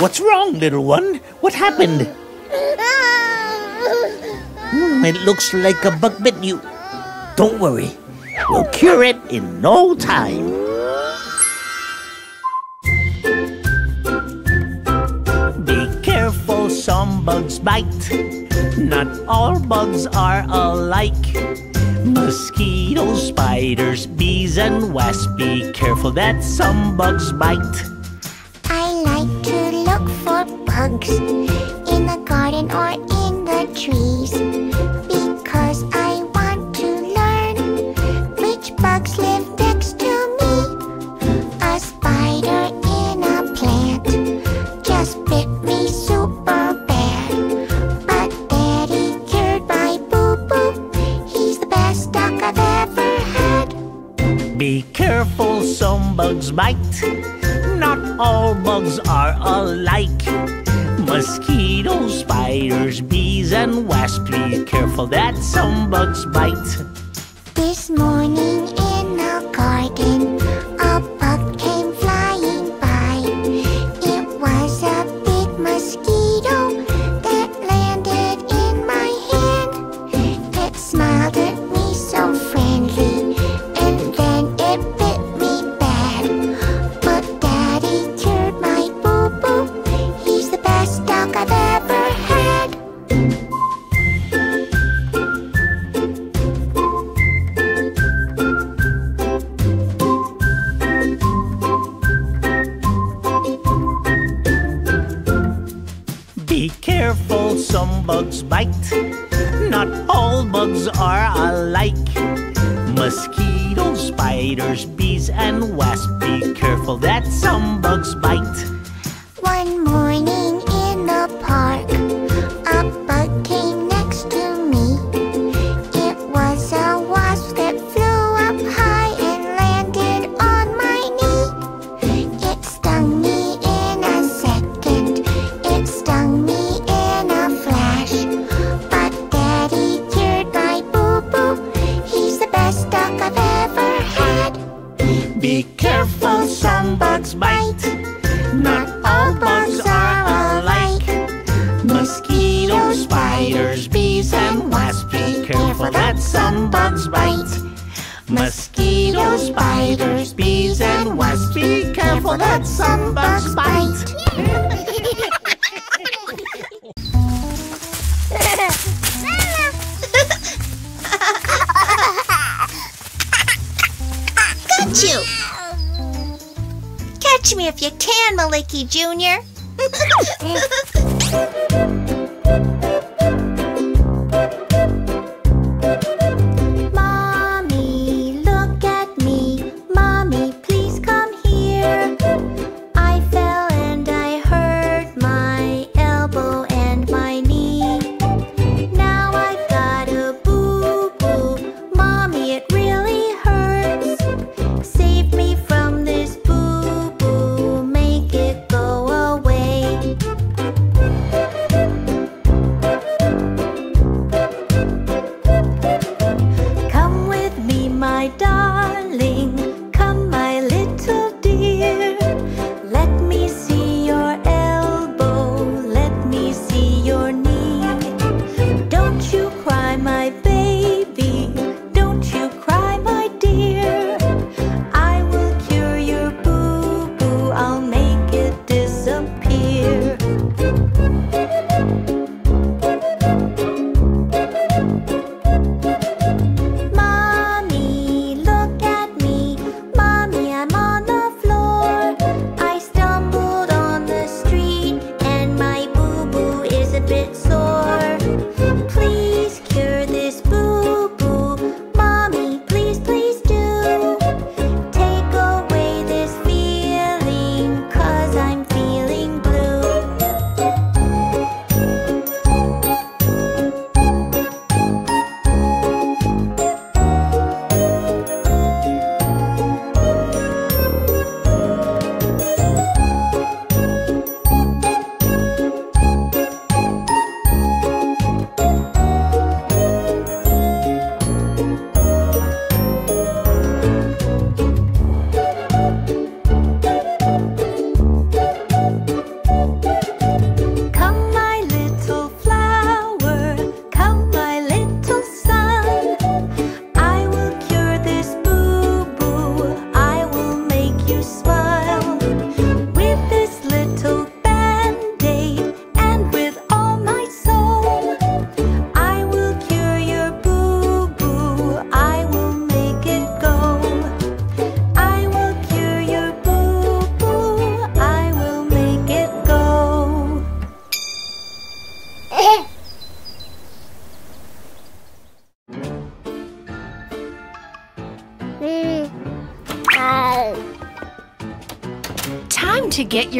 What's wrong, little one? What happened? Hmm, it looks like a bug bit you. Don't worry. We'll cure it in no time. Bugs bite. Not all bugs are alike. Mosquitoes, spiders, bees, and wasps. Be careful that some bugs bite. I like to look for bugs in the garden or in the trees Be careful, some bugs bite. Not all bugs are alike. Mosquitoes, spiders, bees, and wasps. Be careful that some bugs bite. This morning Mosquitoes, spiders, bees, and wasps. Be careful that some bugs bite. Mosquitoes, spiders, bees, and wasps. Be careful that some bugs bite. Got you! Catch me if you can, Miliki Jr. Mommy,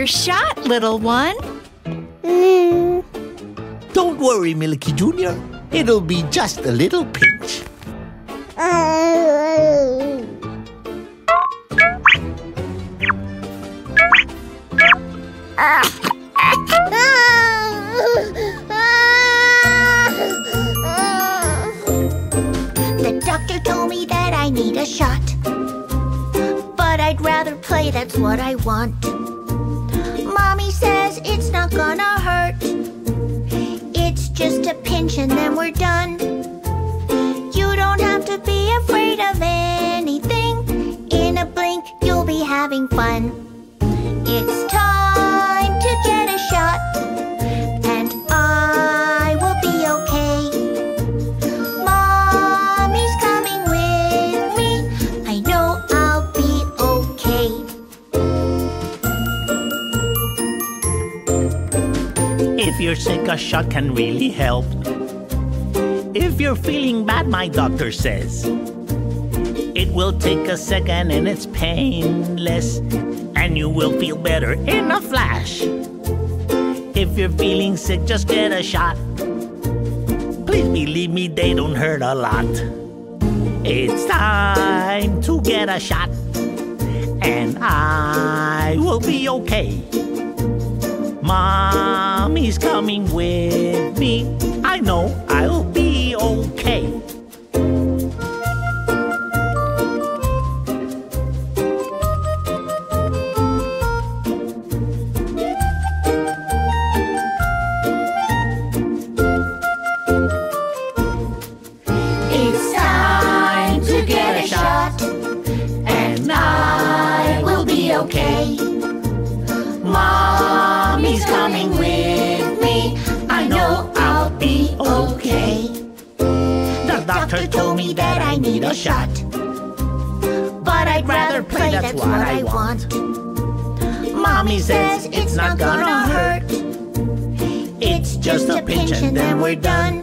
shot, little one. Mm. Don't worry, Miliki Jr. It'll be just a little pinch. If you're sick, a shot can really help. If you're feeling bad, my doctor says, it will take a second and it's painless, and you will feel better in a flash. If you're feeling sick, just get a shot. Please believe me, they don't hurt a lot. It's time to get a shot, and I will be okay. Mommy's coming with me. I know I'll be okay. Need a shot. But I'd rather play, that's what I want. Mommy says it's not gonna hurt. It's just a pinch and then we're done.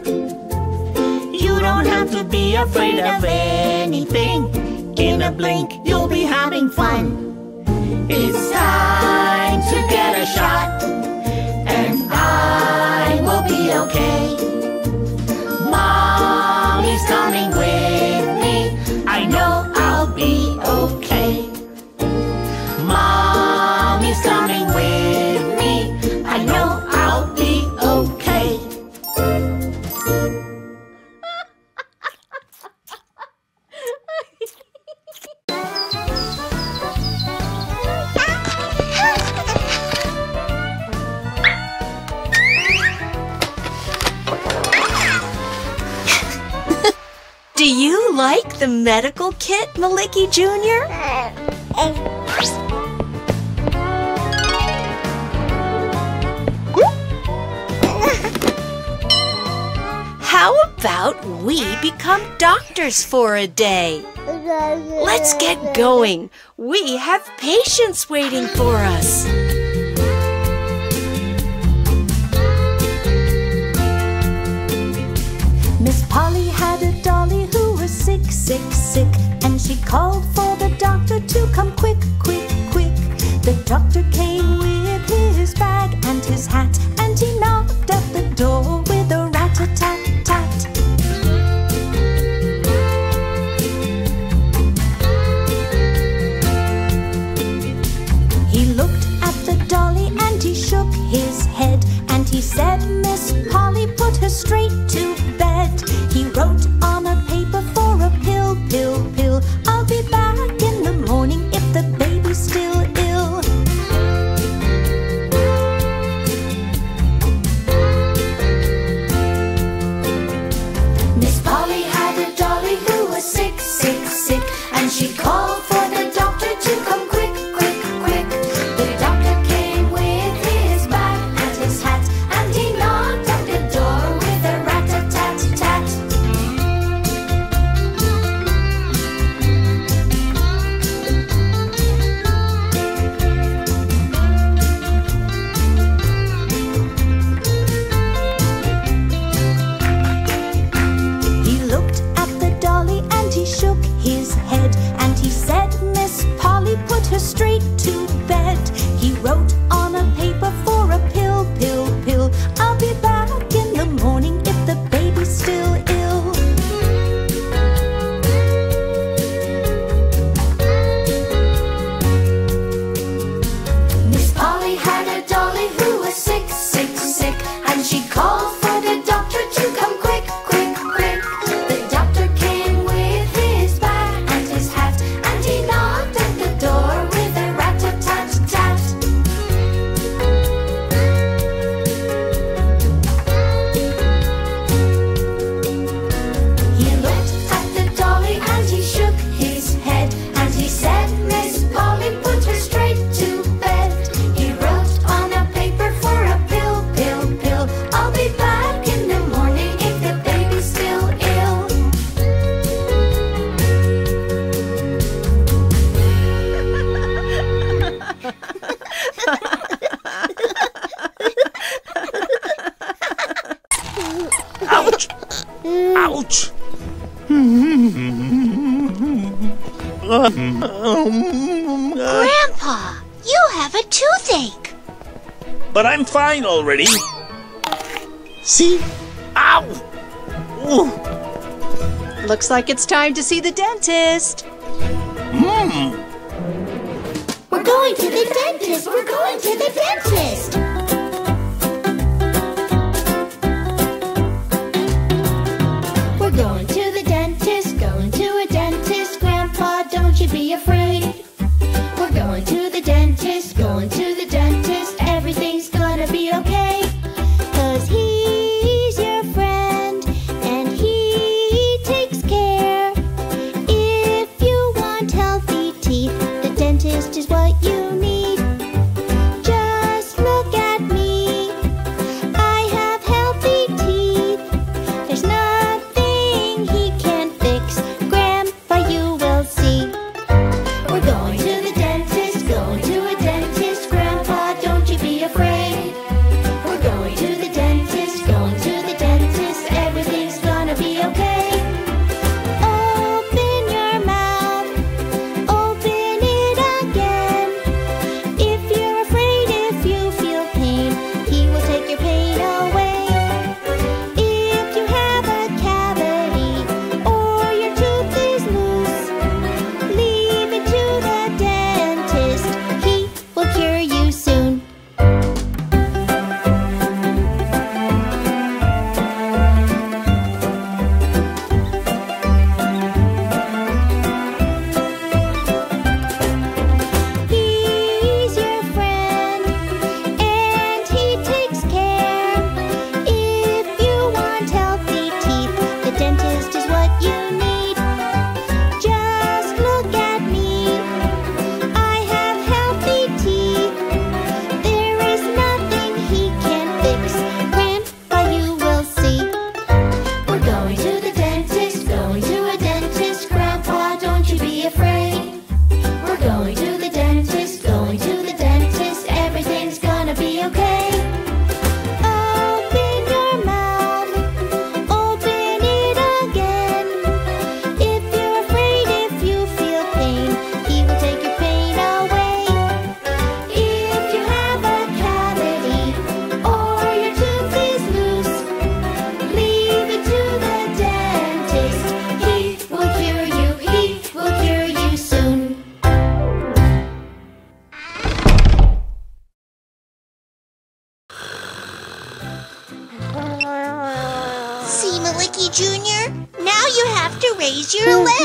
You don't have to be afraid of anything. In a blink, you'll be having fun. It's time to get a shot, Do you like the medical kit, Miliki Jr.? How about we become doctors for a day? Let's get going. We have patients waiting for us. Sick, sick, and she called for the doctor to come quick, quick, quick. The doctor came with his bag and his hat, fine already. See? Ow! Ooh. Looks like it's time to see the dentist. Hmm. We're going to the dentist. We're going to the dentist.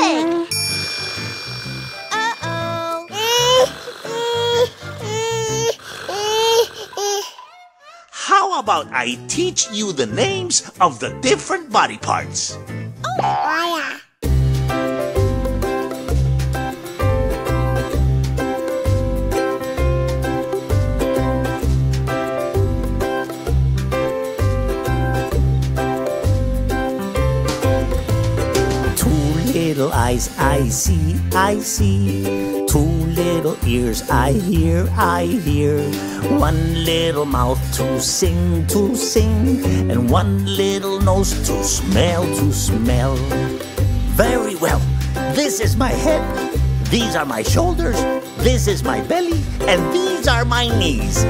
Uh-oh. How about I teach you the names of the different body parts? Oh, Two little eyes I see, I see. Two little ears I hear, I hear. One little mouth to sing, to sing. And one little nose to smell, to smell. Very well. This is my head. These are my shoulders. This is my belly. And these are my knees.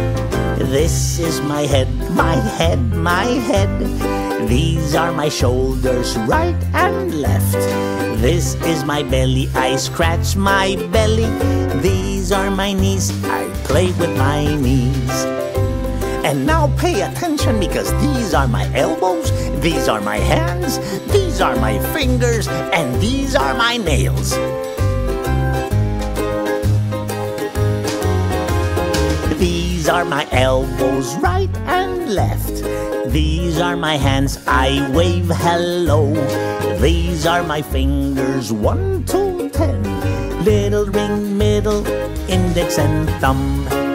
This is my head, my head, my head. These are my shoulders, right and left. This is my belly, I scratch my belly. These are my knees, I play with my knees. And now pay attention because these are my elbows, these are my hands, these are my fingers, and these are my nails. These are my elbows, right and left. These are my hands, I wave hello. These are my fingers, one two, ten. Little ring, middle, index, and thumb.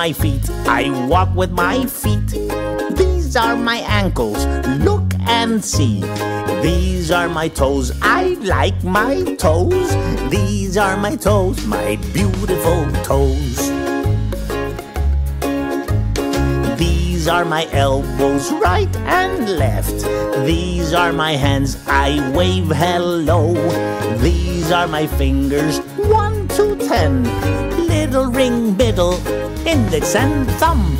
My feet. I walk with my feet. These are my ankles. Look and see. These are my toes. I like my toes. These are my toes, my beautiful toes. These are my elbows, right and left. These are my hands, I wave hello. These are my fingers, one to ten. Little ring, middle, index and thumb.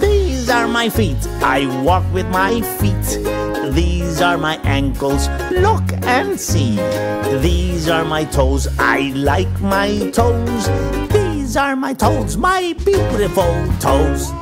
These are my feet, I walk with my feet. These are my ankles, look and see. These are my toes, I like my toes. These are my toes, my beautiful toes.